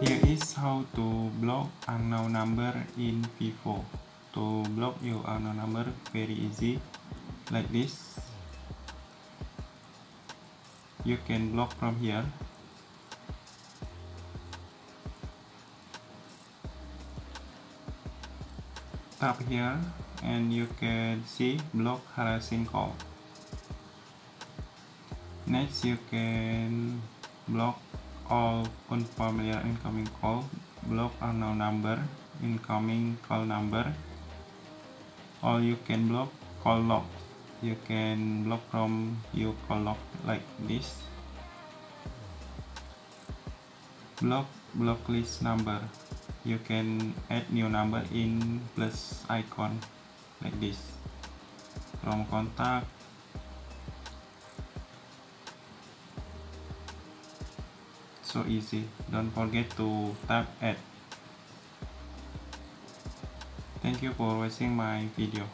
Here is how to block unknown number in Vivo. To block your unknown number very easy like this. You can block from here. Tap here and you can see block harassing call. Next you can block all unfamiliar incoming call, block unknown number, incoming call number, or you can block call log. You can block from your call log like this. Block block list number. You can add new number in plus icon like this. From contact so easy. Don't forget to tap add. Thank you for watching my video